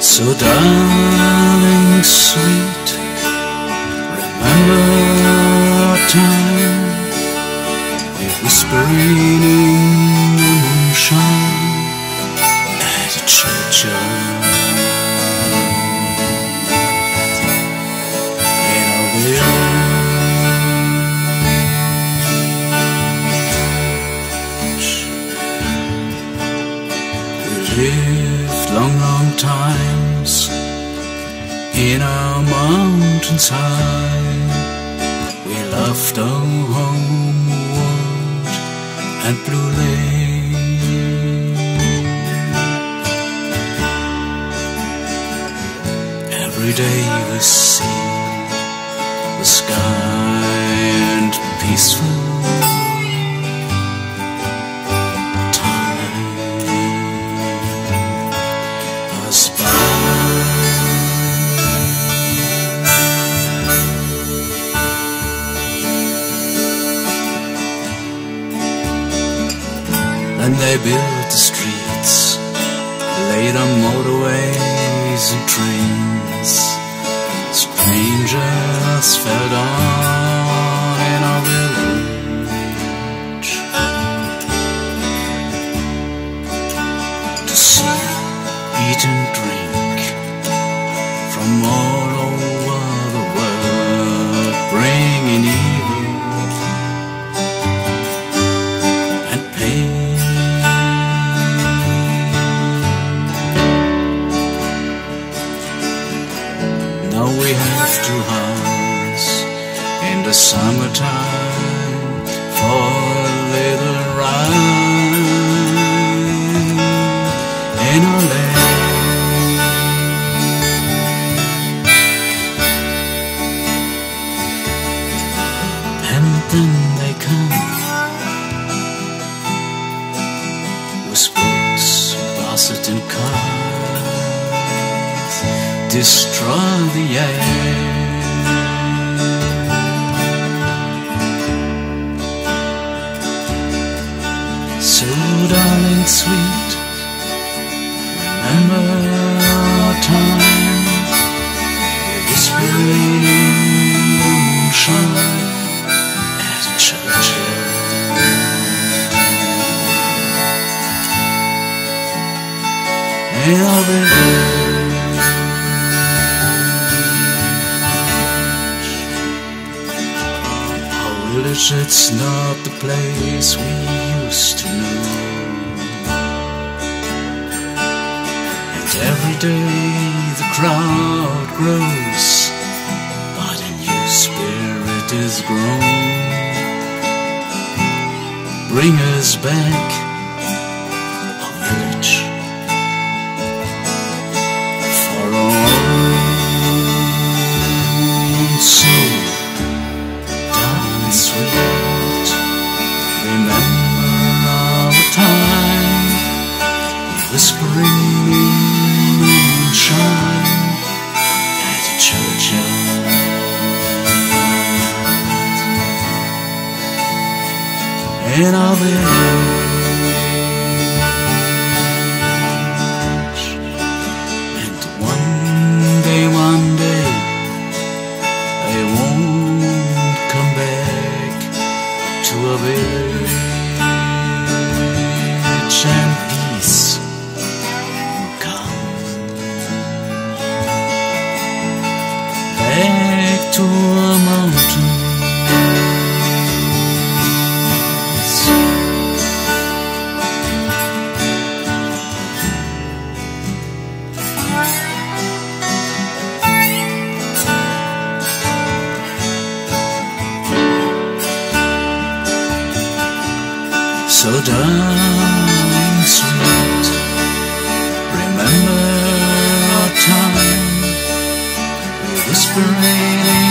So darling, sweet, remember our time. We're whispering times in our mountains high. We loved our homeward and blue lane. Every day we see the sky and peaceful Then they built the streets, laid on motorways and trains. Strangers fell down in our village to see, eat and drink from all summertime for a little ride in a lane. And then they come with books, buses and cars, destroy the air. Darling, sweet, remember our time. Whispering moonshine at a churchyard. In our village. Our village, it's not the place we used to know. Every day the crowd grows, but a new spirit is grown. Bring us back, our village, for our own soul. Sweet, remember the time whispering In our village, and one day, one day. I won't come back to a village and peace will come back to a mountain. So darling sweet, remember our time. We whispering